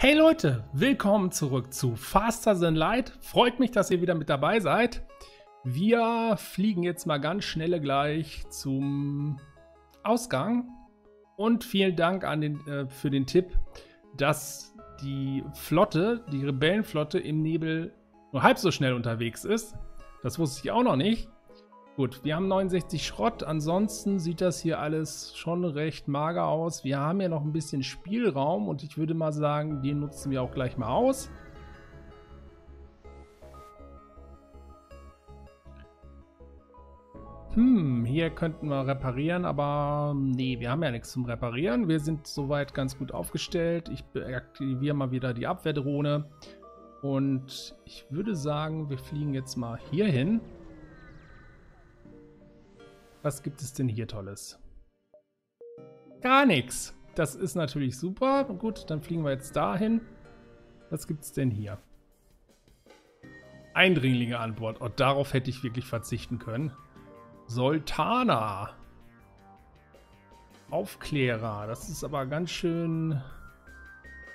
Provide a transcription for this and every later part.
Hey Leute, willkommen zurück zu Faster Than Light. Freut mich, dass ihr wieder mit dabei seid. Wir fliegen jetzt mal ganz schnell gleich zum Ausgang. Und vielen Dank an den, äh, für den Tipp, dass die Flotte, die Rebellenflotte im Nebel nur halb so schnell unterwegs ist. Das wusste ich auch noch nicht. Gut, wir haben 69 Schrott. Ansonsten sieht das hier alles schon recht mager aus. Wir haben ja noch ein bisschen Spielraum und ich würde mal sagen, den nutzen wir auch gleich mal aus. Hm, hier könnten wir reparieren, aber nee, wir haben ja nichts zum Reparieren. Wir sind soweit ganz gut aufgestellt. Ich aktiviere mal wieder die Abwehrdrohne. Und ich würde sagen, wir fliegen jetzt mal hier hin. Was gibt es denn hier Tolles? Gar nichts. Das ist natürlich super. Gut, dann fliegen wir jetzt dahin. Was gibt es denn hier? Eindringlinge an Bord. Oh, darauf hätte ich wirklich verzichten können. Soltana. Aufklärer. Das ist aber ganz schön...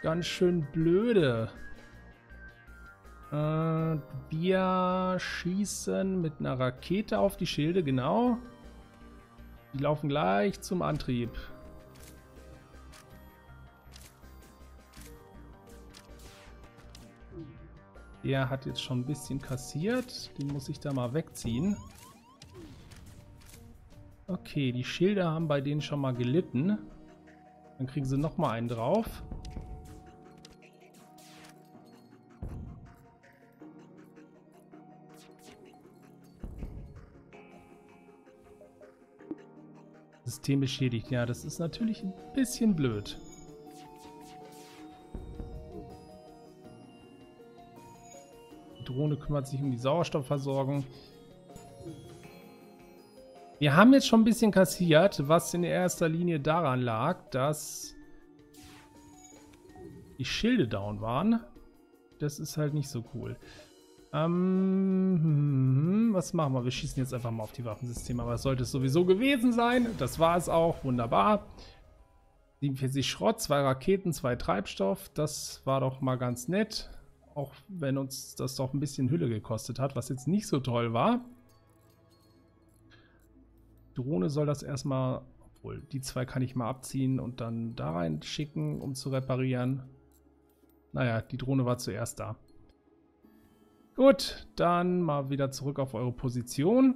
Ganz schön blöde. Äh, wir schießen mit einer Rakete auf die Schilde, genau. Die laufen gleich zum Antrieb. Der hat jetzt schon ein bisschen kassiert. Den muss ich da mal wegziehen. Okay, die Schilder haben bei denen schon mal gelitten. Dann kriegen sie noch mal einen drauf. System beschädigt. Ja, das ist natürlich ein bisschen blöd. Die Drohne kümmert sich um die Sauerstoffversorgung. Wir haben jetzt schon ein bisschen kassiert, was in erster Linie daran lag, dass die Schilde down waren. Das ist halt nicht so cool. Ähm, hm, was machen wir? Wir schießen jetzt einfach mal auf die Waffensysteme, aber es sollte es sowieso gewesen sein. Das war es auch. Wunderbar. 47 Schrott, zwei Raketen, zwei Treibstoff. Das war doch mal ganz nett. Auch wenn uns das doch ein bisschen Hülle gekostet hat, was jetzt nicht so toll war. Drohne soll das erstmal, obwohl die zwei kann ich mal abziehen und dann da rein schicken, um zu reparieren. Naja, die Drohne war zuerst da. Gut, dann mal wieder zurück auf eure Position.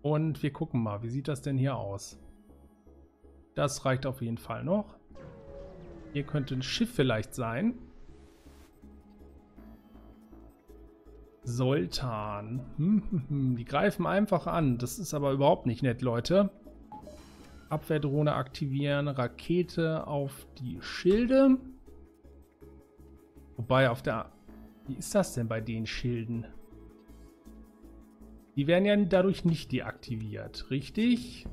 Und wir gucken mal, wie sieht das denn hier aus? Das reicht auf jeden Fall noch. Hier könnte ein Schiff vielleicht sein. Sultan. Hm, hm, hm. Die greifen einfach an. Das ist aber überhaupt nicht nett, Leute. Abwehrdrohne aktivieren. Rakete auf die Schilde. Wobei auf der wie ist das denn bei den Schilden? Die werden ja dadurch nicht deaktiviert, richtig?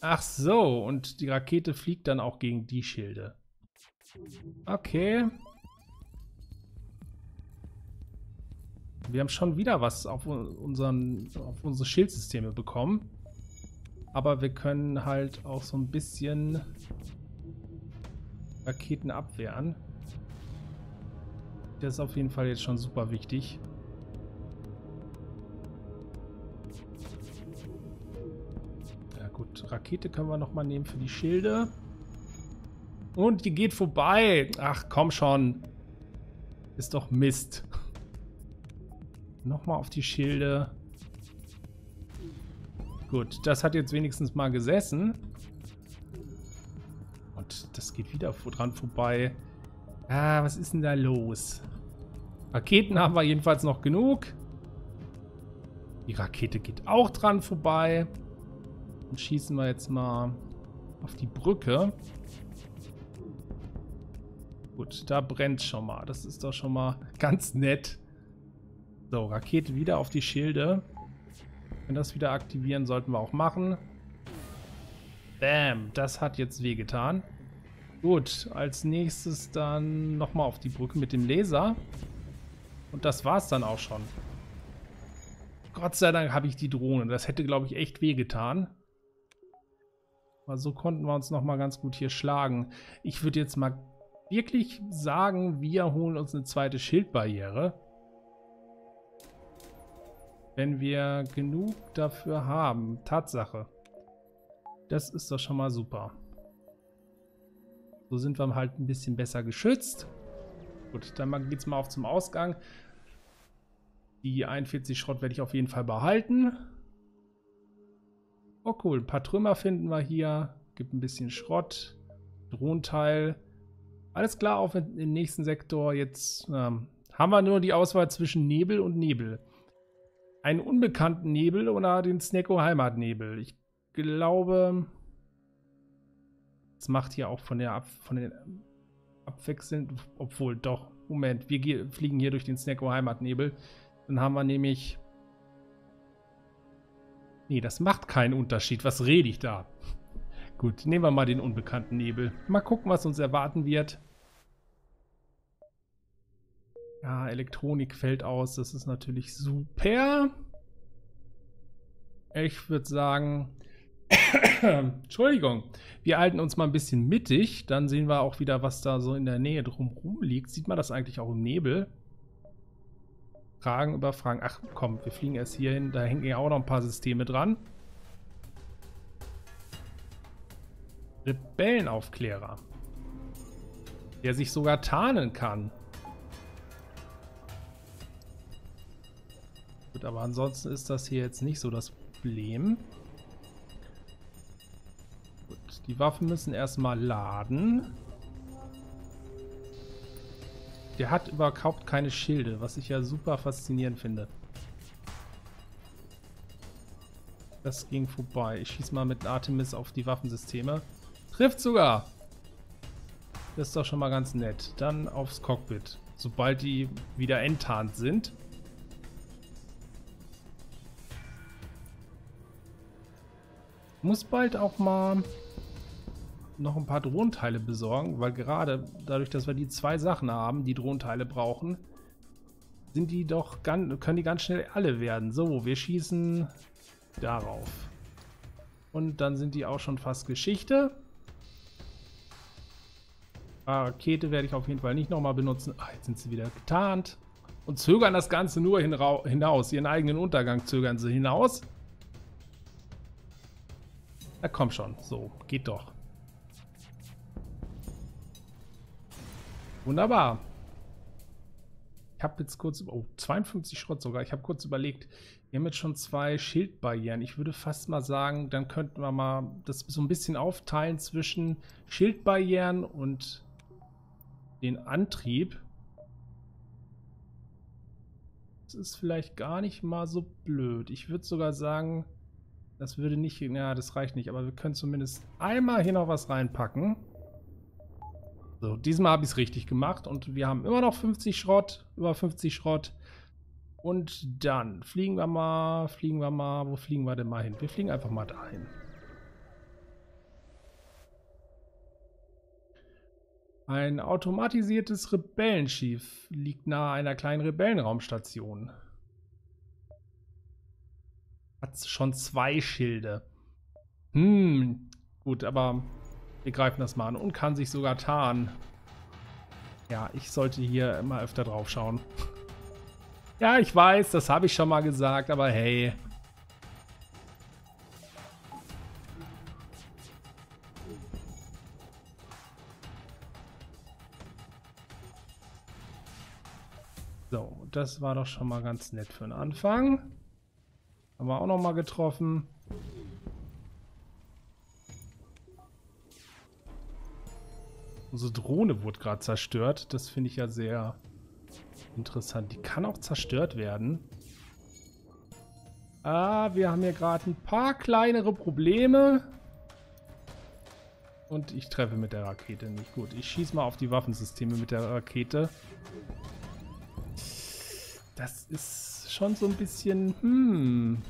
Ach so, und die Rakete fliegt dann auch gegen die Schilde. Okay. Wir haben schon wieder was auf, unseren, auf unsere Schildsysteme bekommen. Aber wir können halt auch so ein bisschen Raketen abwehren. Der ist auf jeden Fall jetzt schon super wichtig. Ja gut, Rakete können wir nochmal nehmen für die Schilde. Und die geht vorbei. Ach, komm schon. Ist doch Mist. Nochmal auf die Schilde. Gut, das hat jetzt wenigstens mal gesessen. Und das geht wieder dran vorbei. Ah, was ist denn da los? Raketen haben wir jedenfalls noch genug. Die Rakete geht auch dran vorbei. Dann schießen wir jetzt mal auf die Brücke. Gut, da brennt schon mal. Das ist doch schon mal ganz nett. So, Rakete wieder auf die Schilde. Wenn das wieder aktivieren, sollten wir auch machen. Bam, das hat jetzt wehgetan. Gut, als nächstes dann nochmal auf die Brücke mit dem Laser. Und das war's dann auch schon. Gott sei Dank habe ich die Drohne. Das hätte, glaube ich, echt wehgetan. Aber so konnten wir uns nochmal ganz gut hier schlagen. Ich würde jetzt mal wirklich sagen, wir holen uns eine zweite Schildbarriere. Wenn wir genug dafür haben. Tatsache. Das ist doch schon mal super. So sind wir halt ein bisschen besser geschützt. Gut, dann geht's mal auf zum Ausgang. Die 41 Schrott werde ich auf jeden Fall behalten. Oh cool, ein paar Trümmer finden wir hier. Gibt ein bisschen Schrott. Drohnenteil. Alles klar, auf den nächsten Sektor. Jetzt ähm, haben wir nur die Auswahl zwischen Nebel und Nebel. Einen unbekannten Nebel oder den Snecko Heimatnebel. Ich glaube, es macht hier auch von der Ab von den abwechselnd, obwohl doch, Moment, wir fliegen hier durch den Snecko Heimatnebel. Dann haben wir nämlich Nee, das macht keinen Unterschied. Was rede ich da? Gut, nehmen wir mal den unbekannten Nebel. Mal gucken, was uns erwarten wird. Ja, Elektronik fällt aus. Das ist natürlich super. Ich würde sagen... Entschuldigung. Wir halten uns mal ein bisschen mittig. Dann sehen wir auch wieder, was da so in der Nähe drumherum liegt. Sieht man das eigentlich auch im Nebel? Fragen über Fragen. Ach komm, wir fliegen erst hier hin. Da hängen ja auch noch ein paar Systeme dran. Rebellenaufklärer. Der sich sogar tarnen kann. Gut, aber ansonsten ist das hier jetzt nicht so das Problem. Gut, die Waffen müssen erstmal laden. Der hat überhaupt keine Schilde, was ich ja super faszinierend finde. Das ging vorbei. Ich schieße mal mit Artemis auf die Waffensysteme. Trifft sogar. Das ist doch schon mal ganz nett. Dann aufs Cockpit. Sobald die wieder enttarnt sind. Muss bald auch mal noch ein paar Drohnenteile besorgen, weil gerade dadurch, dass wir die zwei Sachen haben, die Drohnenteile brauchen, sind die doch ganz, können die ganz schnell alle werden. So, wir schießen darauf. Und dann sind die auch schon fast Geschichte. Rakete werde ich auf jeden Fall nicht nochmal benutzen. Ach, jetzt sind sie wieder getarnt. Und zögern das Ganze nur hinaus. Ihren eigenen Untergang zögern sie hinaus. Na komm schon. So, geht doch. Wunderbar. Ich habe jetzt kurz, oh, 52 Schrott sogar. Ich habe kurz überlegt, wir haben jetzt schon zwei Schildbarrieren. Ich würde fast mal sagen, dann könnten wir mal das so ein bisschen aufteilen zwischen Schildbarrieren und den Antrieb. Das ist vielleicht gar nicht mal so blöd. Ich würde sogar sagen, das würde nicht, ja, das reicht nicht, aber wir können zumindest einmal hier noch was reinpacken. So, diesmal habe ich es richtig gemacht und wir haben immer noch 50 Schrott, über 50 Schrott. Und dann fliegen wir mal, fliegen wir mal, wo fliegen wir denn mal hin? Wir fliegen einfach mal dahin. Ein automatisiertes Rebellenschiff liegt nahe einer kleinen Rebellenraumstation. Hat schon zwei Schilde. Hm, gut, aber wir greifen das mal an und kann sich sogar tarnen. Ja, ich sollte hier immer öfter drauf schauen. Ja, ich weiß, das habe ich schon mal gesagt, aber hey. So, das war doch schon mal ganz nett für den Anfang. Haben wir auch noch mal getroffen. Unsere Drohne wurde gerade zerstört. Das finde ich ja sehr interessant. Die kann auch zerstört werden. Ah, wir haben hier gerade ein paar kleinere Probleme. Und ich treffe mit der Rakete nicht. Gut, ich schieße mal auf die Waffensysteme mit der Rakete. Das ist schon so ein bisschen... Hm.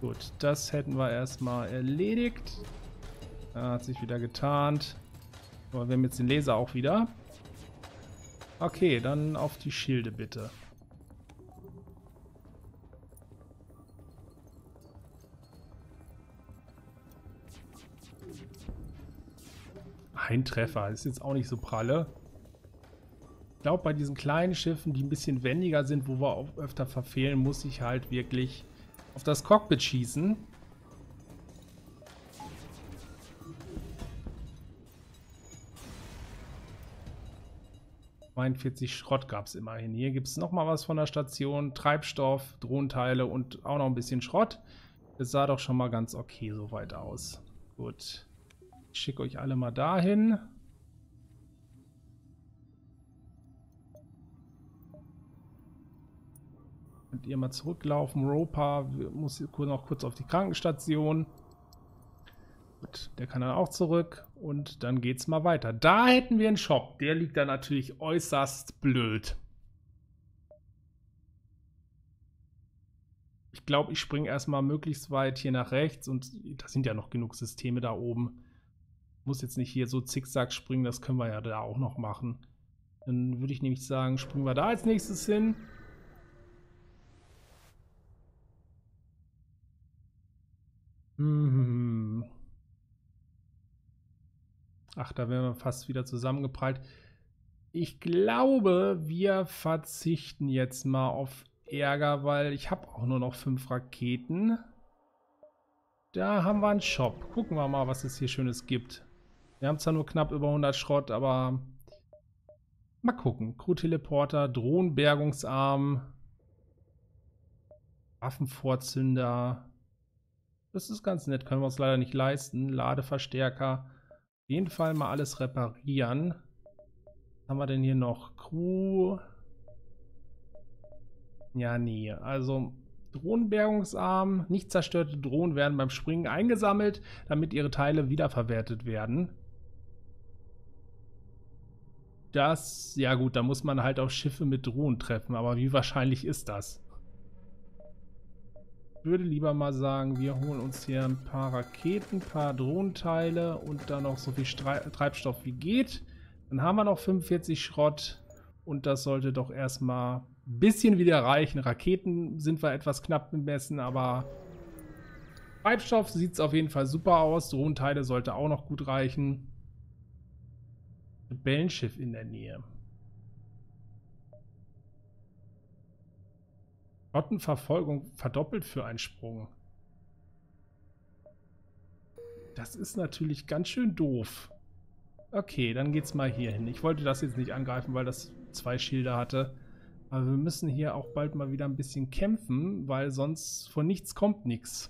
Gut, das hätten wir erstmal erledigt. Da hat sich wieder getarnt. Aber wir haben jetzt den Laser auch wieder. Okay, dann auf die Schilde bitte. ein Treffer. Ist jetzt auch nicht so pralle. Ich glaube, bei diesen kleinen Schiffen, die ein bisschen wendiger sind, wo wir auch öfter verfehlen, muss ich halt wirklich auf das Cockpit schießen. 42 Schrott gab es immerhin. Hier gibt es nochmal was von der Station. Treibstoff, Drohnenteile und auch noch ein bisschen Schrott. Das sah doch schon mal ganz okay soweit aus. Gut. Ich schicke euch alle mal dahin. Könnt ihr mal zurücklaufen. Roper muss noch kurz auf die Krankenstation. Gut, der kann dann auch zurück und dann geht's mal weiter. Da hätten wir einen Shop. Der liegt da natürlich äußerst blöd. Ich glaube, ich springe erstmal möglichst weit hier nach rechts und da sind ja noch genug Systeme da oben. Muss jetzt nicht hier so zickzack springen, das können wir ja da auch noch machen. Dann würde ich nämlich sagen, springen wir da als nächstes hin. Mhm. Ach, da wären wir fast wieder zusammengeprallt. Ich glaube, wir verzichten jetzt mal auf Ärger, weil ich habe auch nur noch fünf Raketen. Da haben wir einen Shop. Gucken wir mal, was es hier Schönes gibt. Wir haben zwar nur knapp über 100 Schrott, aber mal gucken. Crew-Teleporter, Drohnenbergungsarm, Waffenvorzünder. Das ist ganz nett, können wir uns leider nicht leisten. Ladeverstärker jeden Fall mal alles reparieren. Was haben wir denn hier noch? Crew. Ja, nee. Also Drohnenbergungsarm. Nicht zerstörte Drohnen werden beim Springen eingesammelt, damit ihre Teile wiederverwertet werden. Das, ja gut, da muss man halt auf Schiffe mit Drohnen treffen, aber wie wahrscheinlich ist das? Würde lieber mal sagen, wir holen uns hier ein paar Raketen, ein paar Drohnenteile und dann noch so viel Stre Treibstoff wie geht. Dann haben wir noch 45 Schrott und das sollte doch erstmal ein bisschen wieder reichen. Raketen sind wir etwas knapp bemessen, aber Treibstoff sieht es auf jeden Fall super aus. Drohnenteile sollte auch noch gut reichen. Rebellenschiff in der Nähe. Flottenverfolgung verdoppelt für einen Sprung. Das ist natürlich ganz schön doof. Okay, dann geht's mal hier hin. Ich wollte das jetzt nicht angreifen, weil das zwei Schilder hatte. Aber wir müssen hier auch bald mal wieder ein bisschen kämpfen, weil sonst von nichts kommt nichts.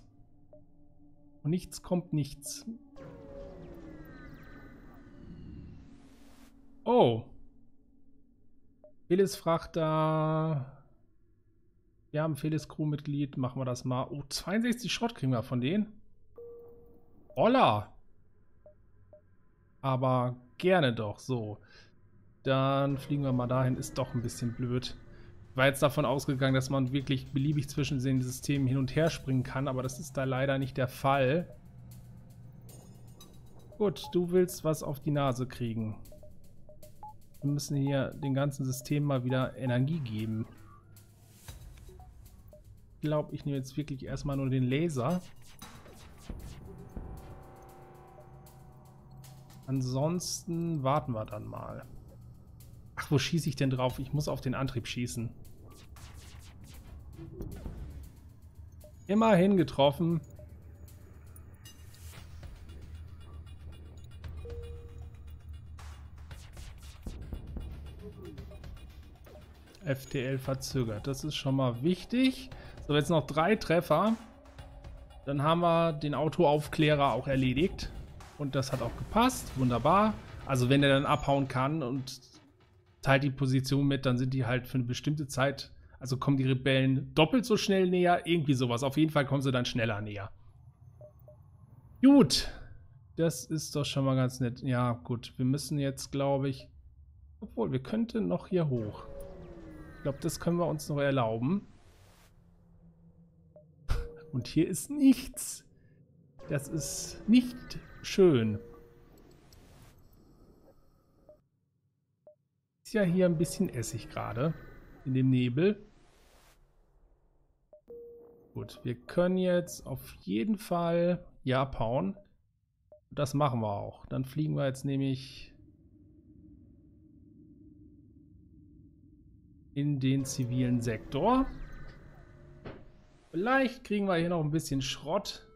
Von nichts kommt nichts. Oh. Willis Frachter wir haben Felix Crewmitglied, machen wir das mal. Oh, 62 Schrott kriegen wir von denen. Holla! Aber gerne doch, so. Dann fliegen wir mal dahin, ist doch ein bisschen blöd. Ich war jetzt davon ausgegangen, dass man wirklich beliebig zwischen den Systemen hin und her springen kann, aber das ist da leider nicht der Fall. Gut, du willst was auf die Nase kriegen. Wir müssen hier den ganzen System mal wieder Energie geben glaube, ich nehme jetzt wirklich erstmal nur den Laser. Ansonsten warten wir dann mal. Ach, wo schieße ich denn drauf? Ich muss auf den Antrieb schießen. Immerhin getroffen. FTL verzögert. Das ist schon mal wichtig. So, jetzt noch drei Treffer. Dann haben wir den Autoaufklärer auch erledigt. Und das hat auch gepasst. Wunderbar. Also wenn er dann abhauen kann und teilt die Position mit, dann sind die halt für eine bestimmte Zeit, also kommen die Rebellen doppelt so schnell näher. Irgendwie sowas. Auf jeden Fall kommen sie dann schneller näher. Gut. Das ist doch schon mal ganz nett. Ja, gut. Wir müssen jetzt, glaube ich... Obwohl, wir könnten noch hier hoch. Ich glaube, das können wir uns noch erlauben. Und hier ist nichts. Das ist nicht schön. Ist ja hier ein bisschen Essig gerade. In dem Nebel. Gut, wir können jetzt auf jeden Fall ja abhauen. Das machen wir auch. Dann fliegen wir jetzt nämlich in den zivilen Sektor. Vielleicht kriegen wir hier noch ein bisschen Schrott.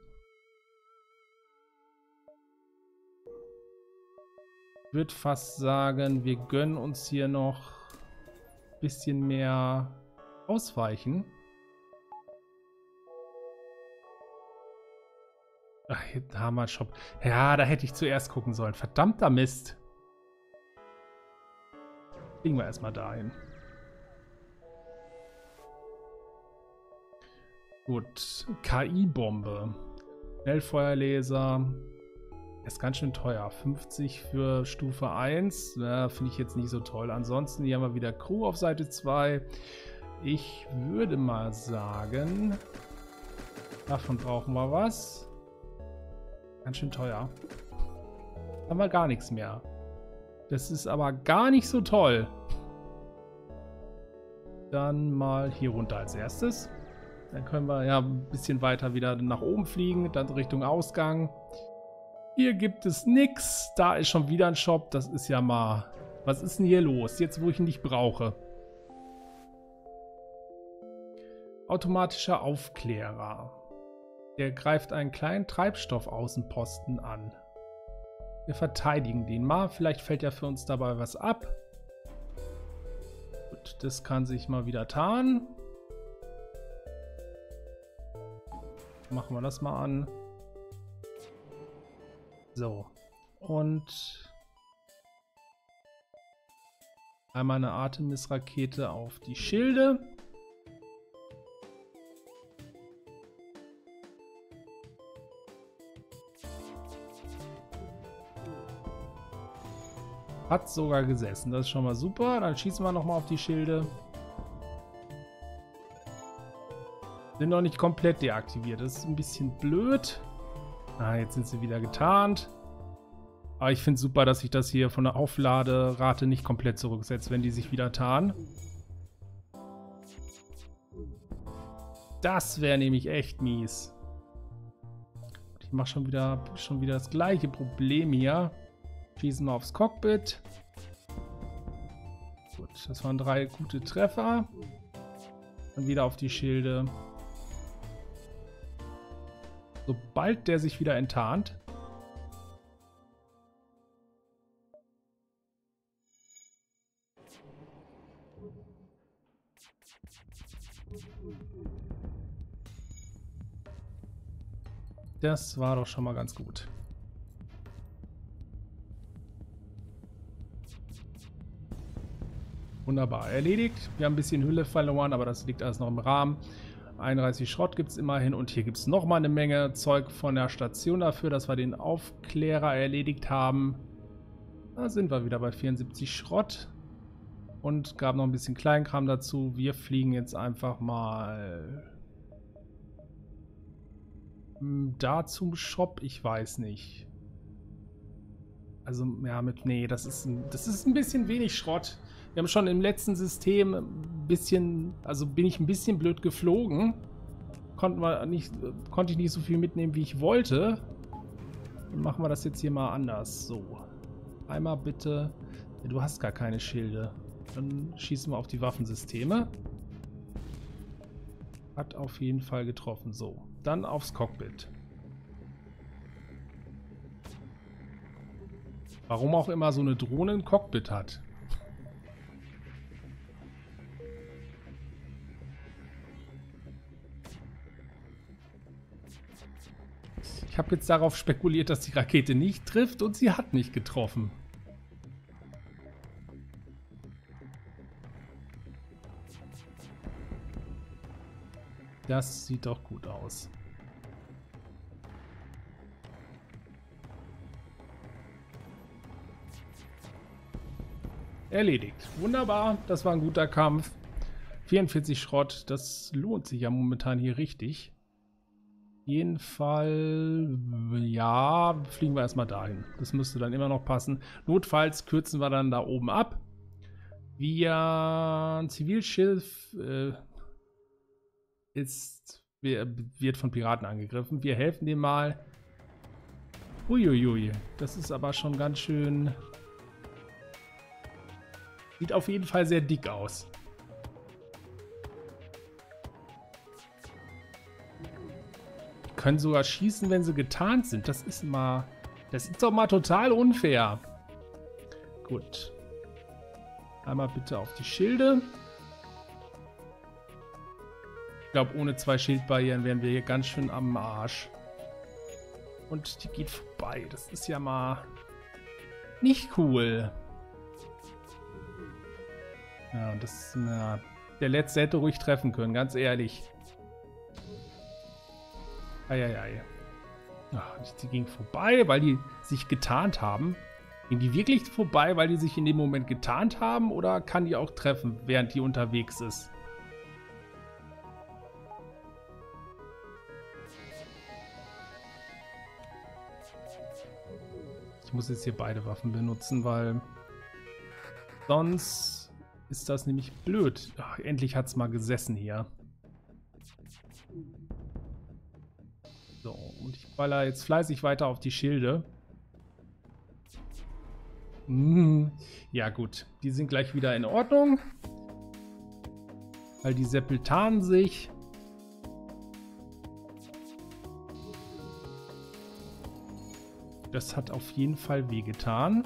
Ich würde fast sagen, wir gönnen uns hier noch ein bisschen mehr Ausweichen. Ach, Hammer-Shop. Ja, da hätte ich zuerst gucken sollen. Verdammter Mist. Fliegen wir erstmal dahin. Gut. KI-Bombe. Schnellfeuerlaser. Ist ganz schön teuer. 50 für Stufe 1. Ja, Finde ich jetzt nicht so toll. Ansonsten hier haben wir wieder Crew auf Seite 2. Ich würde mal sagen, davon brauchen wir was. Ganz schön teuer. Haben wir gar nichts mehr. Das ist aber gar nicht so toll. Dann mal hier runter als erstes. Dann können wir ja ein bisschen weiter wieder nach oben fliegen, dann Richtung Ausgang. Hier gibt es nichts. Da ist schon wieder ein Shop. Das ist ja mal... Was ist denn hier los? Jetzt, wo ich ihn nicht brauche. Automatischer Aufklärer. Der greift einen kleinen Treibstoffaußenposten an. Wir verteidigen den mal. Vielleicht fällt ja für uns dabei was ab. Gut, das kann sich mal wieder tarnen. Machen wir das mal an. So. Und einmal eine Artemis-Rakete auf die Schilde. Hat sogar gesessen. Das ist schon mal super. Dann schießen wir nochmal auf die Schilde. Sind noch nicht komplett deaktiviert. Das ist ein bisschen blöd. Ah, jetzt sind sie wieder getarnt. Aber ich finde es super, dass sich das hier von der Aufladerate nicht komplett zurücksetzt, wenn die sich wieder tarnen. Das wäre nämlich echt mies. Ich mache schon wieder, schon wieder das gleiche Problem hier. Schießen wir aufs Cockpit. Gut, das waren drei gute Treffer. Dann wieder auf die Schilde. Sobald der sich wieder enttarnt. Das war doch schon mal ganz gut. Wunderbar, erledigt. Wir haben ein bisschen Hülle verloren, aber das liegt alles noch im Rahmen. 31 Schrott gibt es immerhin und hier gibt es nochmal eine Menge Zeug von der Station dafür, dass wir den Aufklärer erledigt haben. Da sind wir wieder bei 74 Schrott und gab noch ein bisschen Kleinkram dazu. Wir fliegen jetzt einfach mal hm, da zum Shop, ich weiß nicht. Also, ja, mit, nee, das ist, ein, das ist ein bisschen wenig Schrott. Wir haben schon im letzten System bisschen, also bin ich ein bisschen blöd geflogen. Konnten wir nicht, konnte ich nicht so viel mitnehmen, wie ich wollte. Dann machen wir das jetzt hier mal anders. So. Einmal bitte. Du hast gar keine Schilde. Dann schießen wir auf die Waffensysteme. Hat auf jeden Fall getroffen. So. Dann aufs Cockpit. Warum auch immer so eine Drohne ein Cockpit hat. Ich habe jetzt darauf spekuliert, dass die Rakete nicht trifft und sie hat nicht getroffen. Das sieht doch gut aus. Erledigt. Wunderbar, das war ein guter Kampf. 44 Schrott, das lohnt sich ja momentan hier richtig jeden Fall, ja, fliegen wir erstmal dahin. Das müsste dann immer noch passen. Notfalls kürzen wir dann da oben ab. Wir, ein Zivilschiff äh, ist, wird von Piraten angegriffen. Wir helfen dem mal. Uiuiui, das ist aber schon ganz schön... Sieht auf jeden Fall sehr dick aus. Können sogar schießen, wenn sie getarnt sind. Das ist mal... Das ist doch mal total unfair. Gut. Einmal bitte auf die Schilde. Ich glaube, ohne zwei Schildbarrieren wären wir hier ganz schön am Arsch. Und die geht vorbei. Das ist ja mal nicht cool. Ja, das, na, der letzte hätte ruhig treffen können, ganz ehrlich. Eieiei. Ach, die ging vorbei, weil die sich getarnt haben. Ging die wirklich vorbei, weil die sich in dem Moment getarnt haben? Oder kann die auch treffen, während die unterwegs ist? Ich muss jetzt hier beide Waffen benutzen, weil sonst ist das nämlich blöd. Ach, endlich hat es mal gesessen hier. Und ich baller jetzt fleißig weiter auf die Schilde. Hm, ja gut, die sind gleich wieder in Ordnung. Weil die Seppeltan sich. Das hat auf jeden Fall wehgetan.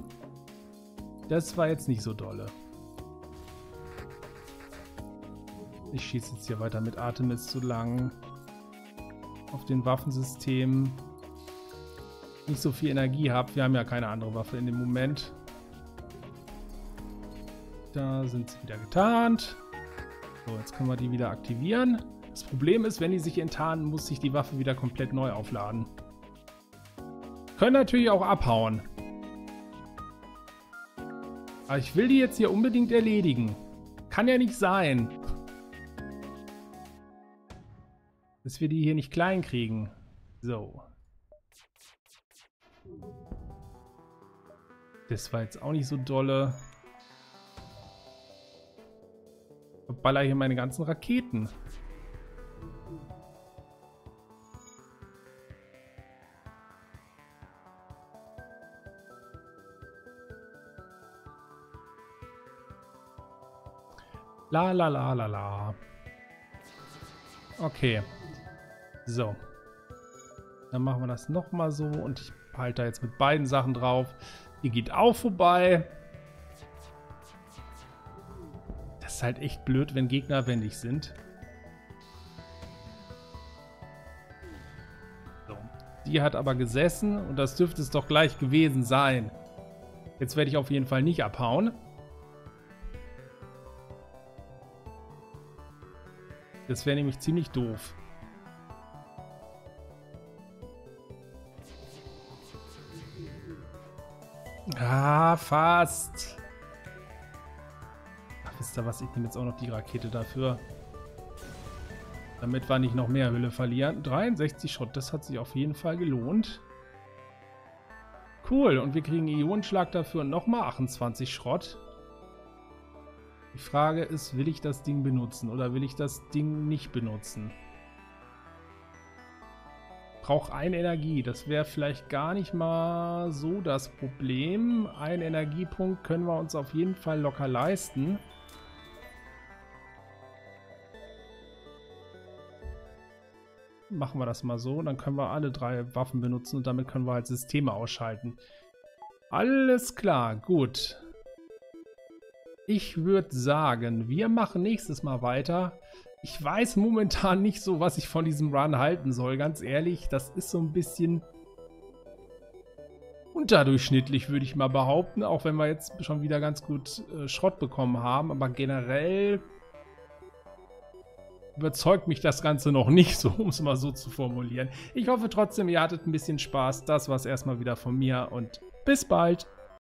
Das war jetzt nicht so dolle. Ich schieße jetzt hier weiter mit Artemis zu lang. Auf den Waffensystemen nicht so viel Energie habe. Wir haben ja keine andere Waffe in dem Moment. Da sind sie wieder getarnt. So, jetzt können wir die wieder aktivieren. Das Problem ist, wenn die sich enttarnen, muss sich die Waffe wieder komplett neu aufladen. Können natürlich auch abhauen. Aber ich will die jetzt hier unbedingt erledigen. Kann ja nicht sein. Dass wir die hier nicht klein kriegen. So. Das war jetzt auch nicht so dolle. Baller hier meine ganzen Raketen. La la la la la. Okay. So. Dann machen wir das nochmal so und ich halte da jetzt mit beiden Sachen drauf. Die geht auch vorbei. Das ist halt echt blöd, wenn Gegner wendig sind. So. Die hat aber gesessen und das dürfte es doch gleich gewesen sein. Jetzt werde ich auf jeden Fall nicht abhauen. Das wäre nämlich ziemlich doof. Ah, fast. Ach, wisst ihr was? Ich nehme jetzt auch noch die Rakete dafür. Damit wir nicht noch mehr Hülle verlieren. 63 Schrott, das hat sich auf jeden Fall gelohnt. Cool, und wir kriegen Ionenschlag dafür und nochmal 28 Schrott. Die Frage ist, will ich das Ding benutzen oder will ich das Ding nicht benutzen? Brauche eine Energie. Das wäre vielleicht gar nicht mal so das Problem. Ein Energiepunkt können wir uns auf jeden Fall locker leisten. Machen wir das mal so. Dann können wir alle drei Waffen benutzen und damit können wir halt Systeme ausschalten. Alles klar, gut. Ich würde sagen, wir machen nächstes Mal weiter. Ich weiß momentan nicht so, was ich von diesem Run halten soll, ganz ehrlich. Das ist so ein bisschen unterdurchschnittlich, würde ich mal behaupten. Auch wenn wir jetzt schon wieder ganz gut äh, Schrott bekommen haben. Aber generell überzeugt mich das Ganze noch nicht so, um es mal so zu formulieren. Ich hoffe trotzdem, ihr hattet ein bisschen Spaß. Das war es erstmal wieder von mir und bis bald.